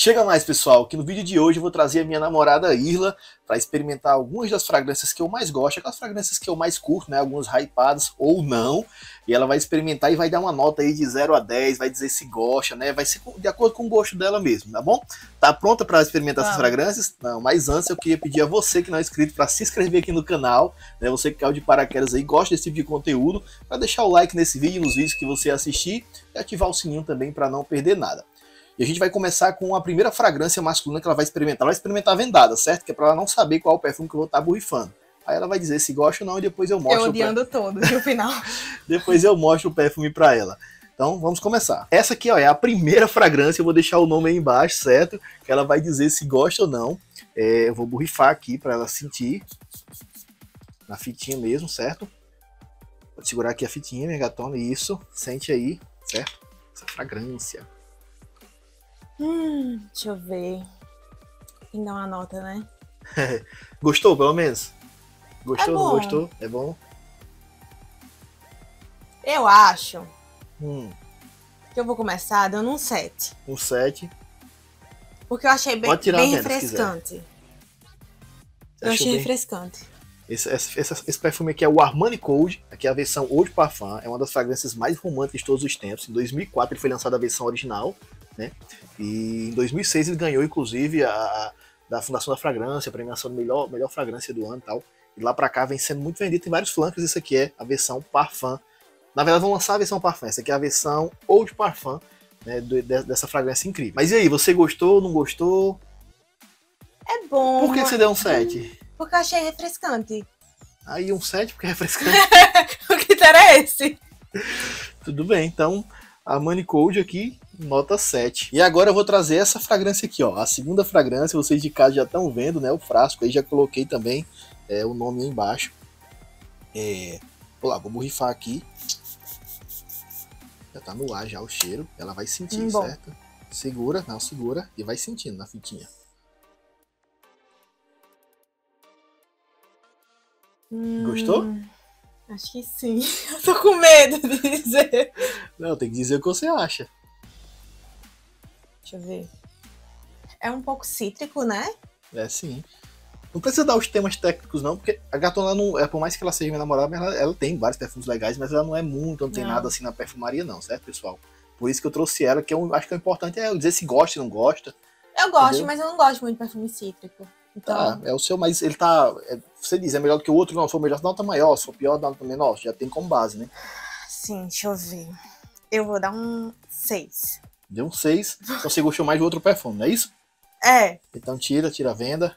Chega mais, pessoal, que no vídeo de hoje eu vou trazer a minha namorada Irla para experimentar algumas das fragrâncias que eu mais gosto, aquelas fragrâncias que eu mais curto, né, algumas hypadas ou não, e ela vai experimentar e vai dar uma nota aí de 0 a 10, vai dizer se gosta, né, vai ser de acordo com o gosto dela mesmo, tá bom? Tá pronta para experimentar essas fragrâncias? Não, mas antes eu queria pedir a você que não é inscrito para se inscrever aqui no canal, né, você que caiu de paraquedas aí, gosta desse tipo de conteúdo, para deixar o like nesse vídeo, nos vídeos que você assistir e ativar o sininho também para não perder nada. E a gente vai começar com a primeira fragrância masculina que ela vai experimentar. Ela vai experimentar vendada, certo? Que é para ela não saber qual é o perfume que eu vou estar tá borrifando. Aí ela vai dizer se gosta ou não e depois eu mostro. Eu odiando todo, no final. depois eu mostro o perfume para ela. Então vamos começar. Essa aqui ó, é a primeira fragrância, eu vou deixar o nome aí embaixo, certo? Que ela vai dizer se gosta ou não. É, eu vou borrifar aqui para ela sentir. Na fitinha mesmo, certo? Vou segurar aqui a fitinha, minha gatona, isso. Sente aí, certo? Essa fragrância. Hum, deixa eu ver. Tem que dar uma nota, né? gostou, pelo menos? Gostou, é não gostou? É bom? Eu acho hum. que eu vou começar dando um 7. Um 7. Porque eu achei bem, bem refrescante. Eu achei bem... refrescante. Esse, esse, esse, perfume aqui é o Armani Code, aqui é a versão de Parfum, é uma das fragrâncias mais românticas de todos os tempos. Em 2004 ele foi lançado a versão original, né? E em 2006 ele ganhou, inclusive, a, da Fundação da Fragrância, a premiação de melhor, melhor fragrância do ano e tal. E lá pra cá vem sendo muito vendido em vários flancos. Isso aqui é a versão Parfum. Na verdade, vão lançar a versão Parfum. Essa aqui é a versão Old Parfum, né, do, dessa fragrância incrível. Mas e aí, você gostou, não gostou? É bom. Por que você deu um 7? Porque eu achei refrescante. Aí um 7 porque é refrescante. o que é esse? Tudo bem, então a Money Code aqui, nota 7. E agora eu vou trazer essa fragrância aqui, ó. A segunda fragrância, vocês de casa já estão vendo, né? O frasco aí, já coloquei também é, o nome aí embaixo. É, vou lá, vou borrifar aqui. Já tá no ar já o cheiro. Ela vai sentir, hum, certo? Segura, não, segura e vai sentindo na fitinha. Hum... Gostou? Acho que sim. Eu tô com medo de dizer. Não, tem que dizer o que você acha. Deixa eu ver. É um pouco cítrico, né? É sim. Não precisa dar os temas técnicos, não, porque a gatona não. É, por mais que ela seja minha namorada, ela, ela tem vários perfumes legais, mas ela não é muito, não tem não. nada assim na perfumaria, não, certo, pessoal? Por isso que eu trouxe ela, que eu acho que o importante é dizer se gosta ou não gosta. Eu gosto, entendeu? mas eu não gosto muito de perfume cítrico. Então... Tá, é o seu, mas ele tá. É, você diz, é melhor do que o outro, não, se for melhor, nota maior, se for pior, nota menor, já tem como base, né? Sim, deixa eu ver. Eu vou dar um 6. Deu um 6. Então você gostou mais do outro perfume, não é isso? É. Então tira, tira a venda.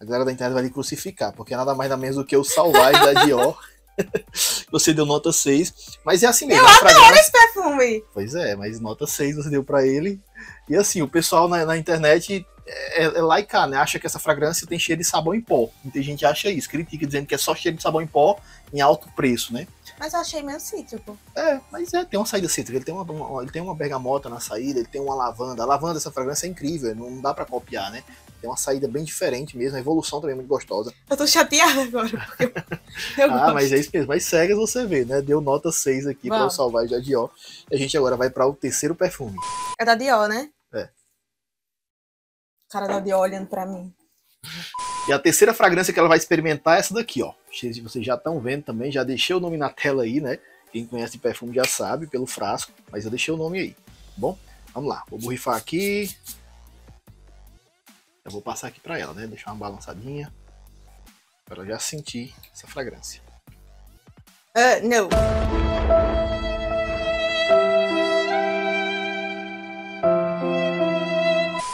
A galera da internet vai lhe crucificar, porque é nada mais nada menos do que o Salvage da Dior. você deu nota 6. Mas é assim mesmo. Eu adoro esse perfume. Pois é, mas nota 6 você deu para ele. E assim, o pessoal na, na internet é, é e cá, né? Acha que essa fragrância tem cheiro de sabão em pó. Muita gente acha isso, critica dizendo que é só cheiro de sabão em pó em alto preço, né? Mas eu achei meio cítrico. É, mas é, tem uma saída cítrica. Ele tem uma, uma, ele tem uma bergamota na saída, ele tem uma lavanda. A lavanda dessa fragrância é incrível, não dá para copiar, né? Tem uma saída bem diferente mesmo, a evolução também é muito gostosa. Eu tô chateada agora. Eu, eu ah, gosto. mas é isso mesmo. Mas segue você vê, né? Deu nota 6 aqui para o Salvage da Dior. E a gente agora vai para o terceiro perfume. É da Dior, né? É cara da Dior olhando para mim. E a terceira fragrância que ela vai experimentar é essa daqui, ó. Vocês já estão vendo também, já deixei o nome na tela aí, né? Quem conhece perfume já sabe pelo frasco, mas eu deixei o nome aí, tá bom? Vamos lá, vou borrifar aqui. Eu vou passar aqui para ela, né? Deixar uma balançadinha para ela já sentir essa fragrância. Uh, não.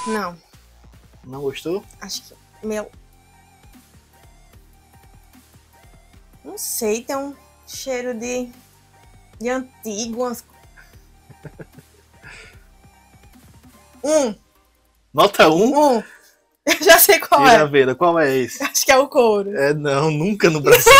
Não. Não gostou? Acho que. Meu. Não sei, tem um cheiro de. de antigo. Umas... um. Nota um? Um. Eu já sei qual Tira é. Venda. Qual é esse? Acho que é o couro. É, não, nunca no Brasil.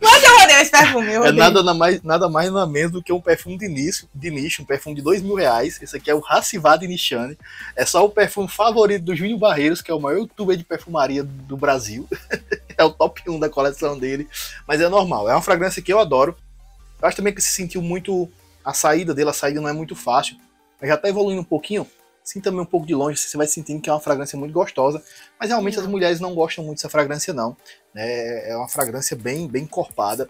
Mas eu odeio esse perfume. É nada mais, nada mais nada menos do que um perfume de nicho, de nicho, um perfume de dois mil reais. Esse aqui é o Racivade Nishane. É só o perfume favorito do Júnior Barreiros, que é o maior youtuber de perfumaria do Brasil. É o top 1 da coleção dele. Mas é normal. É uma fragrância que eu adoro. Eu acho também que se sentiu muito. A saída dele, a saída não é muito fácil. Mas já tá evoluindo um pouquinho Sim, também um pouco de longe, você vai sentindo que é uma fragrância muito gostosa, mas realmente as mulheres não gostam muito dessa fragrância, não. É, é uma fragrância bem, bem encorpada,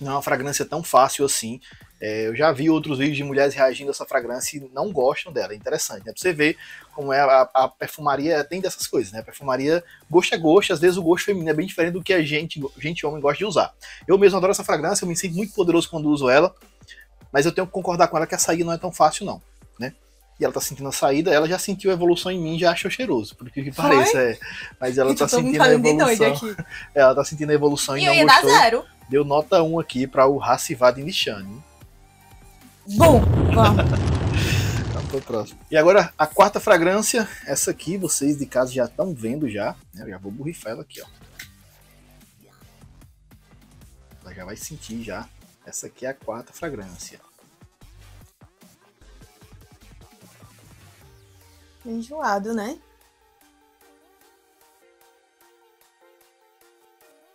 não é uma fragrância tão fácil assim. É, eu já vi outros vídeos de mulheres reagindo a essa fragrância e não gostam dela. É interessante, né? Pra você ver como é a, a, perfumaria tem dessas coisas, né? A perfumaria, gosto é gosto, às vezes o gosto feminino é bem diferente do que a gente, gente homem, gosta de usar. Eu mesmo adoro essa fragrância, eu me sinto muito poderoso quando uso ela, mas eu tenho que concordar com ela que a saída não é tão fácil, não, né? E ela tá sentindo a saída, ela já sentiu a evolução em mim, já achou cheiroso, por que pareça, é. Mas ela tá sentindo a evolução. ela tá sentindo a evolução e, e não gostou. Deu nota 1 aqui para o Hacivad Nishane. Bom, vamos. pro próximo. E agora a quarta fragrância, essa aqui vocês de casa já estão vendo já, né? Eu já vou borrifar ela aqui, ó. Ela já vai sentir já. Essa aqui é a quarta fragrância. Enjoado, né?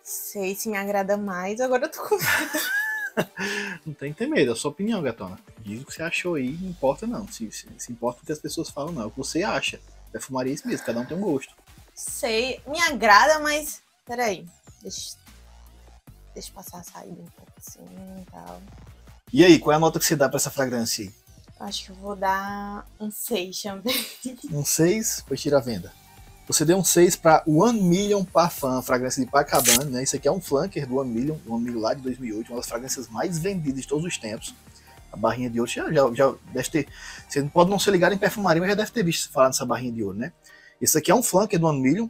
Sei se me agrada mais, agora eu tô com medo. não tem que ter medo, é a sua opinião, gatona. Diz o que você achou aí, não importa não. Se, se, se importa o que as pessoas falam, não. É o que você acha. É isso mesmo, cada um tem um gosto. Sei, me agrada, mas. Peraí. Deixa, deixa eu passar a saída um pouco assim e tal. E aí, qual é a nota que você dá pra essa fragrância aí? Acho que eu vou dar um 6 também. Um 6? Pois tira a venda. Você deu um 6 para One Million Parfum, fragrância de Pacabane, né? Isso aqui é um flanker do One Million, One Million lá de 2008, uma das fragrâncias mais vendidas de todos os tempos. A barrinha de ouro já, já, já deve ter. Você pode não ser ligado em perfumaria, mas já deve ter visto falar nessa barrinha de ouro, né? Isso aqui é um flanker do One Million.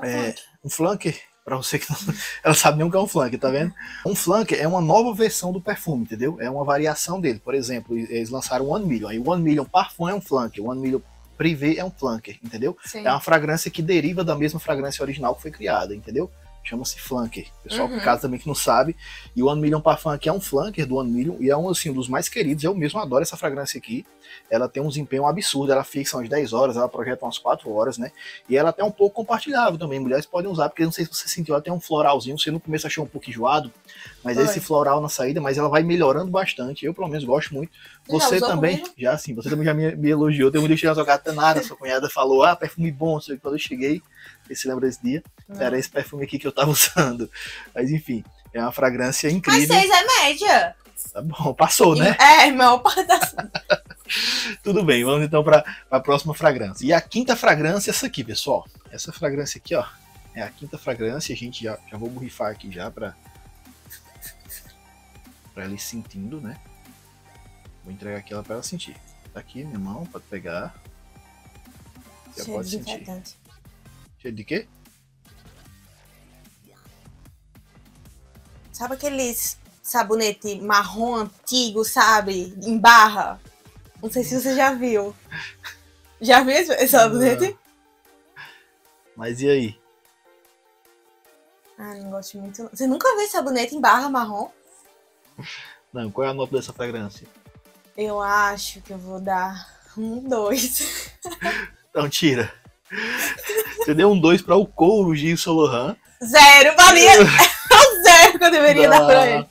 É, um flanker, para você que não. Ela sabe nem o que é um flanker, tá vendo? Um flanker é uma nova versão do perfume, entendeu? É uma variação dele. Por exemplo, eles lançaram o One Million. Aí o One Million Parfum é um flanker. O One Million Privé é um flanker, entendeu? Sim. É uma fragrância que deriva da mesma fragrância original que foi criada, entendeu? Chama-se Flanker. Pessoal, uhum. por caso também que não sabe. E o One Million Parfum aqui é um Flanker do One Million e é um assim, um dos mais queridos. Eu mesmo adoro essa fragrância aqui. Ela tem um desempenho absurdo, ela fixa umas 10 horas, ela projeta umas 4 horas, né? E ela é até um pouco compartilhável também. Mulheres podem usar, porque não sei se você sentiu, ela tem um floralzinho. Você no começo achou um pouco enjoado, mas Oi. esse floral na saída, mas ela vai melhorando bastante. Eu, pelo menos, gosto muito. Você também, comigo? já sim, você também já me, me elogiou. Tem um dia que na sua nada, sua cunhada falou, ah, perfume bom, sei quando eu cheguei. Se lembra desse dia? Não. Era esse perfume aqui que eu tava usando. Mas enfim, é uma fragrância incrível. Mas seis é média. Tá bom, passou, né? É, irmão, Tudo bem, vamos então para a próxima fragrância. E a quinta fragrância é essa aqui, pessoal. Essa fragrância aqui, ó, é a quinta fragrância. A gente já, já vou borrifar aqui já para para ela ir sentindo, né? Vou entregar aqui ela para ela sentir. Tá aqui minha mão, pode pegar. Já pode sentir. Cheio de quê? Sabe aqueles sabonete marrom antigo, sabe? Em barra? Não sei se você já viu. Já viu esse sabonete? Não. Mas e aí? Ah, não gosto muito. Você nunca viu sabonete em barra marrom? Não, qual é a nota dessa fragrância? Eu acho que eu vou dar um dois. Então tira. Você deu um 2 para o couro Gil Solohan. Zero, valia. É zero que eu deveria dar pra ele.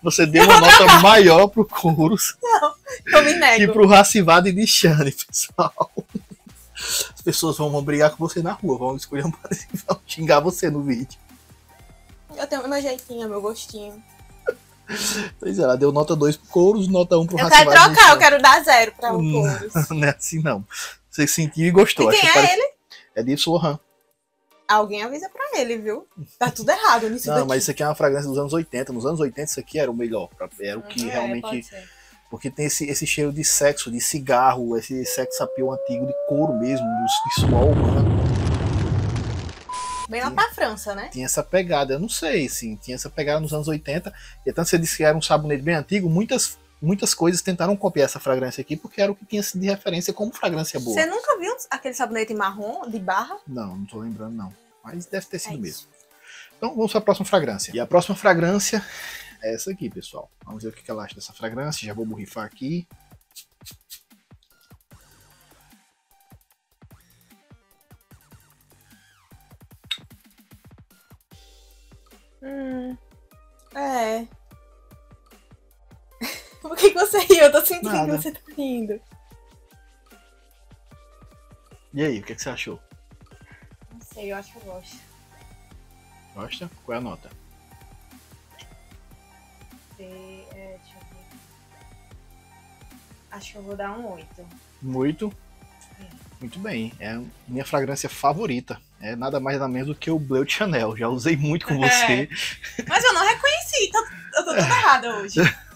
Você deu uma nota maior pro Couros. Não, eu me nego. E pro Racivado e Nishane, pessoal. As pessoas vão, brigar com você na rua, vão escolher um vão xingar você no vídeo. Eu tenho meu jeitinho, meu gostinho. Pois é, ela deu nota 2 pro Couros, nota 1 um pro Eu quero trocar, eu quero dar zero pra o Couros. Não é assim não. Você sentiu e gostou. E quem é parece... ele? É de Lohan. Alguém avisa pra ele, viu? Tá tudo errado nisso Não, daqui. mas isso aqui é uma fragrância dos anos 80. Nos anos 80 isso aqui era o melhor. Era o que é, realmente... Porque tem esse, esse cheiro de sexo, de cigarro, esse sexo appeal antigo, de couro mesmo, de, suor humano. Bem lá pra França, né? Tinha essa pegada, eu não sei, sim. Tinha essa pegada nos anos 80. E tanto você disse que era um sabonete bem antigo, muitas muitas coisas tentaram copiar essa fragrância aqui porque era o que tinha sido de referência como fragrância boa. Você nunca viu aquele sabonete marrom de barra? Não, não tô lembrando não. Mas deve ter sido é mesmo. Então vamos para a próxima fragrância. E a próxima fragrância é essa aqui, pessoal. Vamos ver o que ela acha dessa fragrância. Já vou borrifar aqui. Hum, é, por que, você riu? Eu tô sentindo Nada. que você tá rindo. E aí, o que, é que você achou? Não sei, eu acho que eu gosto. Gosta? Qual é a nota? Você, é, deixa eu ver. Acho que eu vou dar um 8. Muito. Muito bem. É a minha fragrância favorita. É nada mais nada menos do que o Bleu de Chanel. Já usei muito com você. É. Mas eu não reconheci, tô, eu tô toda errada hoje.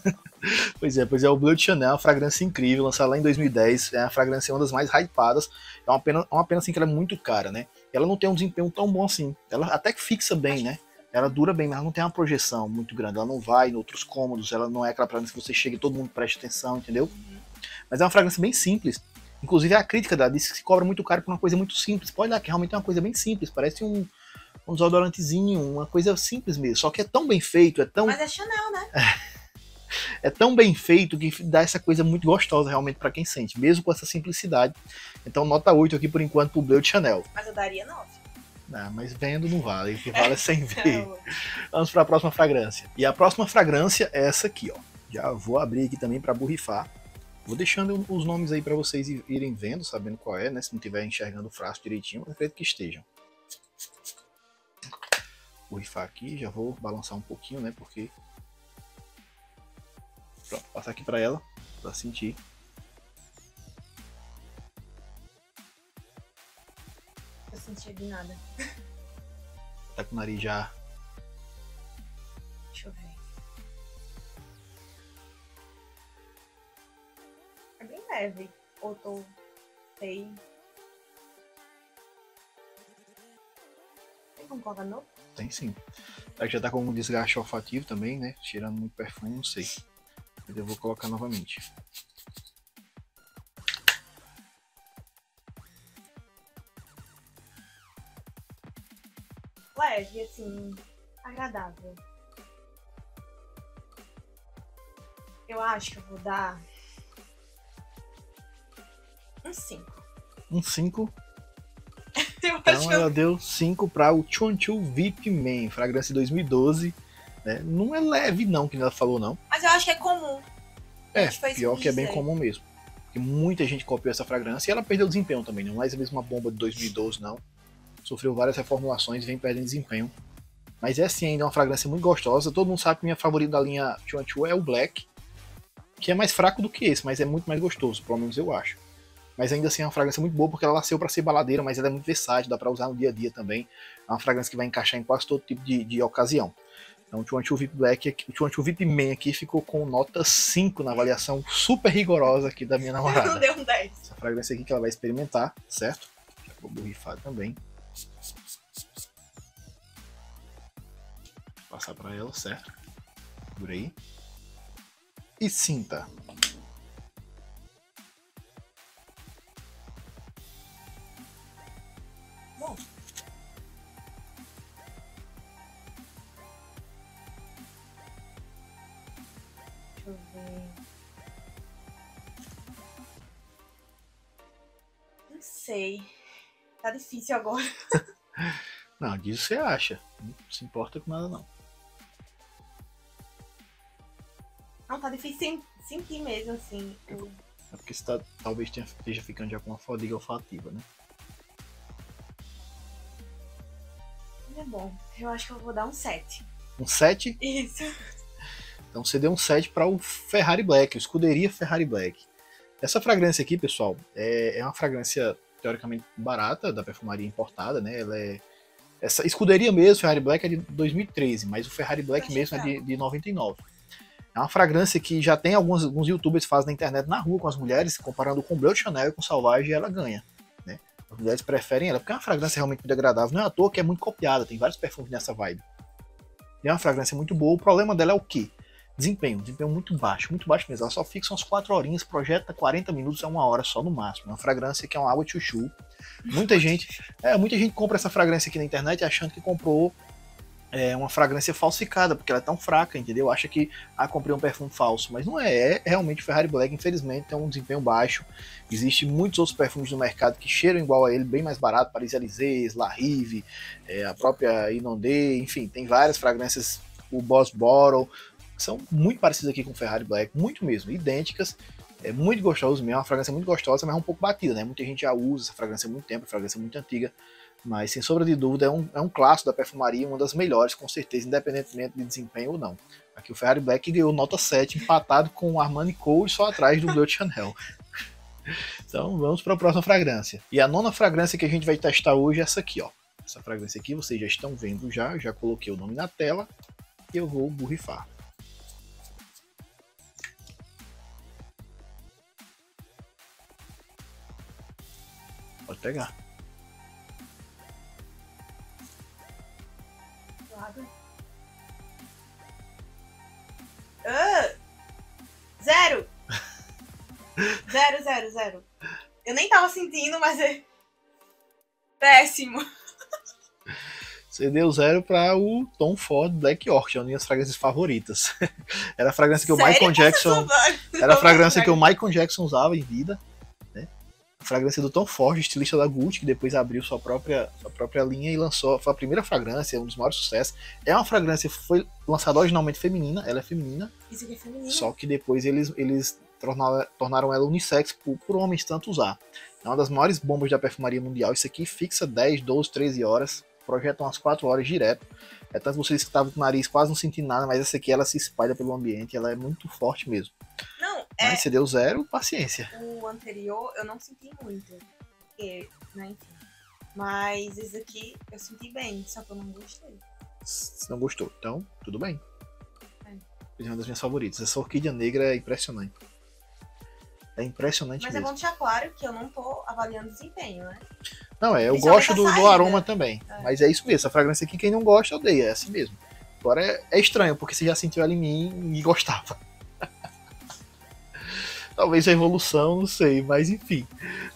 Pois é, pois é, o Bleu de Chanel é uma fragrância incrível, lançada lá em 2010, é uma fragrância uma das mais hypadas, é uma pena, é uma pena assim que ela é muito cara, né? Ela não tem um desempenho tão bom assim, ela até que fixa bem, né? Ela dura bem, mas ela não tem uma projeção muito grande, ela não vai em outros cômodos, ela não é aquela fragrância que você chega e todo mundo presta atenção, entendeu? Mas é uma fragrância bem simples, inclusive a crítica dela diz que se cobra muito caro por uma coisa muito simples, pode olhar que realmente é uma coisa bem simples, parece um, um desodorantezinho, uma coisa simples mesmo, só que é tão bem feito, é tão... Mas é Chanel, né? é tão bem feito que dá essa coisa muito gostosa realmente para quem sente, mesmo com essa simplicidade. Então, nota 8 aqui por enquanto pro Bleu de Chanel. Mas eu daria 9. Ah, mas vendo não vale, o que vale é sem ver. Vamos para a próxima fragrância. E a próxima fragrância é essa aqui, ó. Já vou abrir aqui também para borrifar. Vou deixando os nomes aí para vocês irem vendo, sabendo qual é, né? Se não estiver enxergando o frasco direitinho, eu acredito que estejam. Borrifar aqui, já vou balançar um pouquinho, né? Porque Pronto, passar aqui para ela, para sentir. Eu senti de nada. Tá com o nariz já. Deixa eu ver. É bem leve. Ou tô. Sei. Tem como colocar novo? Tem sim. Já tá com um desgaste olfativo também, né? Tirando muito perfume, não sei. Mas eu vou colocar novamente. Leve, assim, agradável. Eu acho que eu vou dar um 5. Um 5? Eu Então ela eu... deu 5 para o Chonchu VIP Man, fragrância 2012. Né? Não é leve não, que ela falou não. Mas eu acho que é comum. É, pior que é bem comum mesmo. Porque muita gente copiou essa fragrância e ela perdeu desempenho também, não é a mesma bomba de 2012 não. Sofreu várias reformulações e vem perdendo desempenho. Mas é sim ainda uma fragrância muito gostosa. Todo mundo sabe que minha favorita da linha Chuanchu é o Black, que é mais fraco do que esse, mas é muito mais gostoso, pelo menos eu acho. Mas ainda assim é uma fragrância muito boa porque ela nasceu para ser baladeira, mas ela é muito versátil, dá para usar no dia a dia também. É uma fragrância que vai encaixar em quase todo tipo de, de ocasião. Então o Chuanchu VIP Black, aqui- o Chuanchu VIP Man aqui ficou com nota 5 na avaliação super rigorosa aqui da minha Não namorada. deu um 10. Essa fragrância aqui que ela vai experimentar, certo? Já vou borrifar também. Passar para ela, certo? Por aí. E sinta. Sei. Tá difícil agora. Não, disso você acha. Não se importa com nada não. Não, tá difícil sen- sentir mesmo, assim. É porque você tá, talvez tenha, esteja ficando já com uma fadiga olfativa, né? É bom. Eu acho que eu vou dar um 7. Um 7, Isso. então você deu um 7 para o Ferrari Black, o Escuderia Ferrari Black. Essa fragrância aqui, pessoal, é, é uma fragrância teoricamente barata da perfumaria importada, né? Ela é essa escuderia mesmo, Ferrari Black é de 2013, mas o Ferrari Black mesmo é de, de 99. É uma fragrância que já tem alguns, alguns youtubers fazem na internet na rua com as mulheres, comparando com Bleu de Chanel e com Sauvage, e ela ganha. Né? As mulheres preferem ela, porque é uma fragrância realmente muito agradável. Não é à toa que é muito copiada, tem vários perfumes nessa vibe. E é uma fragrância muito boa. O problema dela é o quê? Desempenho, desempenho muito baixo, muito baixo mesmo. Ela só fixa umas 4 horinhas, projeta 40 minutos a uma hora só no máximo. É uma fragrância que é uma água de chuchu. Muita gente, é, muita gente compra essa fragrância aqui na internet achando que comprou é, uma fragrância falsificada, porque ela é tão fraca, entendeu? Acha que, ah, comprei um perfume falso. Mas não é, é realmente o Ferrari Black, infelizmente, tem um desempenho baixo. Existem muitos outros perfumes no mercado que cheiram igual a ele, bem mais barato, Paris Élysées, La Rive, é, a própria Inondé, enfim, tem várias fragrâncias, o Boss Bottle, são muito parecidas aqui com Ferrari Black, muito mesmo, idênticas. É muito gostoso mesmo, é uma fragrância muito gostosa, mas é um pouco batida, né? Muita gente já usa essa fragrância há muito tempo, fragrância muito antiga. Mas, sem sombra de dúvida, é um, é um clássico da perfumaria, uma das melhores, com certeza, independentemente de desempenho ou não. Aqui o Ferrari Black ganhou nota 7, empatado com o Armani Cole, só atrás do Bleu Chanel. Então vamos para a próxima fragrância. E a nona fragrância que a gente vai testar hoje é essa aqui, ó. Essa fragrância aqui vocês já estão vendo já, já coloquei o nome na tela e eu vou borrifar. Pode pegar. Uh, zero! zero, zero, zero. Eu nem tava sentindo, mas é péssimo. Você deu zero para o Tom Ford Black Orchid, uma das minhas fragrâncias favoritas. era a fragrância que o Michael Jackson. Era a fragrância que o Michael Jackson usava em vida. Fragrância do Tom Ford, estilista da Gucci, que depois abriu sua própria, sua própria linha e lançou. Foi a primeira fragrância, um dos maiores sucessos. É uma fragrância foi lançada originalmente feminina, ela é feminina. Isso aqui é feminina. Só que depois eles, eles tornaram, tornaram ela unissex por, por homens tanto usar. É uma das maiores bombas da perfumaria mundial. Isso aqui fixa 10, 12, 13 horas projetam umas 4 horas direto. É tanto vocês que estavam com o nariz quase não sentindo nada, mas essa aqui ela se espalha pelo ambiente, ela é muito forte mesmo. É. Você deu zero, paciência. O anterior eu não senti muito. Porque, né, enfim. Mas esse aqui eu senti bem, só que eu não gostei. Se não gostou, então tudo bem. É. é uma das minhas favoritas. Essa orquídea negra é impressionante. É impressionante Mas mesmo. é bom deixar claro que eu não tô avaliando desempenho, né? Não, é, eu gosto do, do, aroma também. É. Mas é isso mesmo, essa fragrância aqui, quem não gosta, odeia, é assim mesmo. Agora é, é estranho, porque você já sentiu ela em mim e gostava. Talvez a evolução, não sei, mas enfim.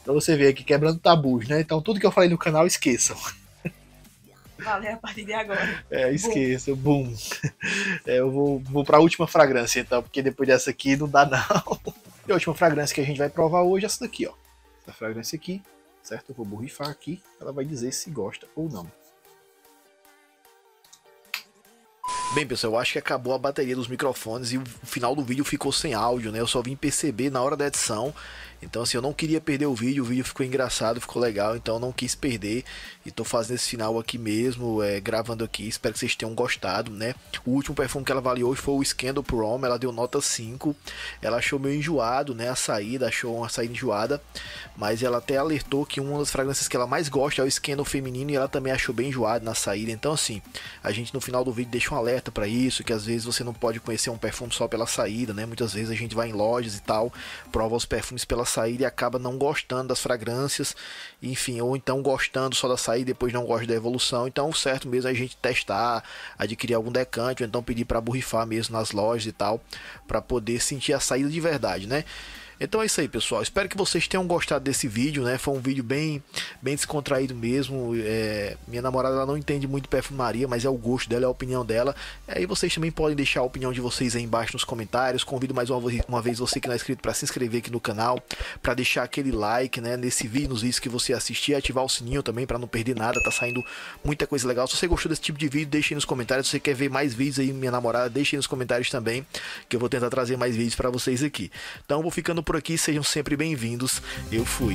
Então você vê aqui, quebrando tabus, né? Então tudo que eu falei no canal, esqueçam. Valeu a partir de agora. É, esqueça, boom. É, eu vou, vou pra última fragrância, então, porque depois dessa aqui não dá não. E a última fragrância que a gente vai provar hoje é essa daqui, ó. Essa fragrância aqui, certo? Eu vou borrifar aqui, ela vai dizer se gosta ou não. Bem, pessoal, eu acho que acabou a bateria dos microfones e o final do vídeo ficou sem áudio, né? Eu só vim perceber na hora da edição então, assim, eu não queria perder o vídeo, o vídeo ficou engraçado, ficou legal, então não quis perder. E tô fazendo esse final aqui mesmo, é, gravando aqui, espero que vocês tenham gostado, né? O último perfume que ela avaliou foi o Scandal Prom, ela deu nota 5. Ela achou meio enjoado, né, a saída, achou uma saída enjoada, mas ela até alertou que uma das fragrâncias que ela mais gosta é o Scandal feminino e ela também achou bem enjoado na saída. Então, assim, a gente no final do vídeo deixa um alerta para isso, que às vezes você não pode conhecer um perfume só pela saída, né? Muitas vezes a gente vai em lojas e tal, prova os perfumes pela saída e acaba não gostando das fragrâncias, enfim, ou então gostando só da saída e depois não gosta da evolução. Então, certo mesmo é a gente testar, adquirir algum decante, ou então pedir para borrifar mesmo nas lojas e tal, para poder sentir a saída de verdade, né? Então é isso aí, pessoal. Espero que vocês tenham gostado desse vídeo, né? Foi um vídeo bem, bem descontraído mesmo. É, minha namorada ela não entende muito perfumaria, mas é o gosto dela, é a opinião dela. Aí vocês também podem deixar a opinião de vocês aí embaixo nos comentários. Convido mais uma, uma vez você que não é inscrito para se inscrever aqui no canal, para deixar aquele like, né? Nesse vídeo, nos vídeos que você assistir, ativar o sininho também para não perder nada. Tá saindo muita coisa legal. Se você gostou desse tipo de vídeo, deixe aí nos comentários. Se você quer ver mais vídeos aí, minha namorada, deixe aí nos comentários também, que eu vou tentar trazer mais vídeos para vocês aqui. Então, vou ficando por aqui, sejam sempre bem-vindos. Eu fui.